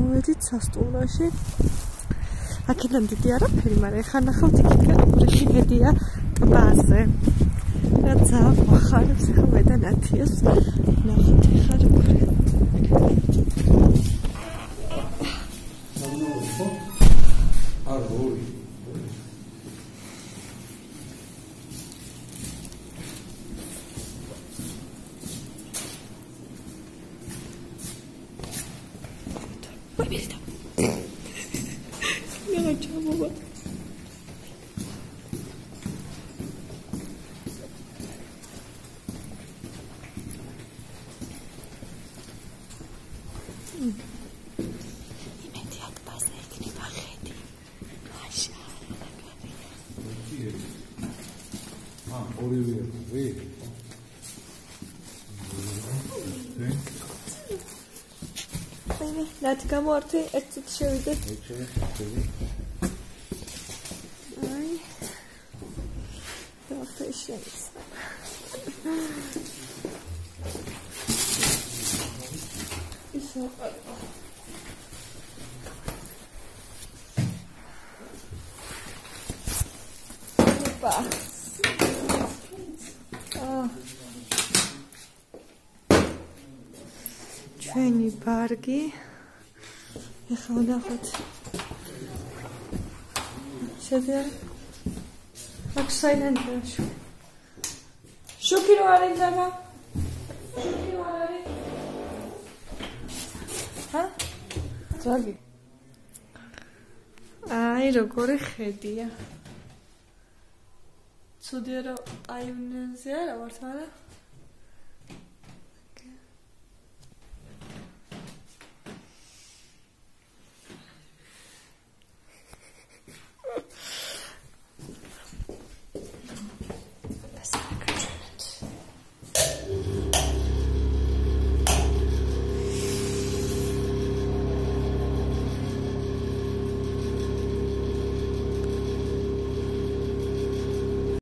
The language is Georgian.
მოვედით სასტუმროში. აქედან დიდი არაფერი, მაგრამ ეხლა ნახავთ იქით როგორი ხიდია ტბაზე. რა ძაა ხარებს ეხლა მე და ნათიას ნახოთ ეხლა როგორი. არ ორი ვიბერდა. მე ჩამოვა. იმედი აქ ბაზე იქნება ხედი. მაშა. ა ორივე ვი აი, ნათ გამოვართი, ერთ წუთი შევიდე. აი. პროფესიონალს. ისო ოპა. ჩვენი ბარგი. ეხლა ნახოთ შევიდა აქ საინტერესო შუქი რო არის დამა შუქი რო არის? ჰა? ძაგი აი როგორი ხედია? ცუდია რომ აივნენზე არა ვართ არა